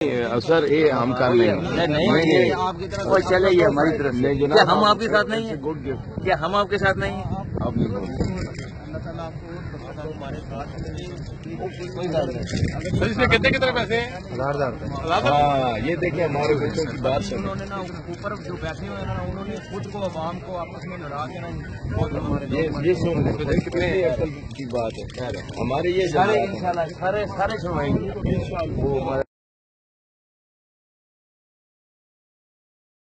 Sir ये हम कर नहीं। नहीं ये आपकी तरफ़ वो चले ये हमारी तरफ़ से। क्या हम आपके साथ नहीं है? गुड गिफ्ट क्या हम आपके साथ नहीं है? आप अल्लाह ताला आपको तो सर इसमें कितने कितने पैसे हज़ार हज़ार हाँ ये देखिए हमारे बच्चों की बात सुनो उन्होंने ना ऊपर जो बैठे हुए हैं ना उन्होंने खुद को आवाम को आपस में लड़ा के ना ये ये सुन कितने अकल की बात है। हमारे ये सारे इंशाल्लाह सारे सारे सुनवाएँगे। वो हमारे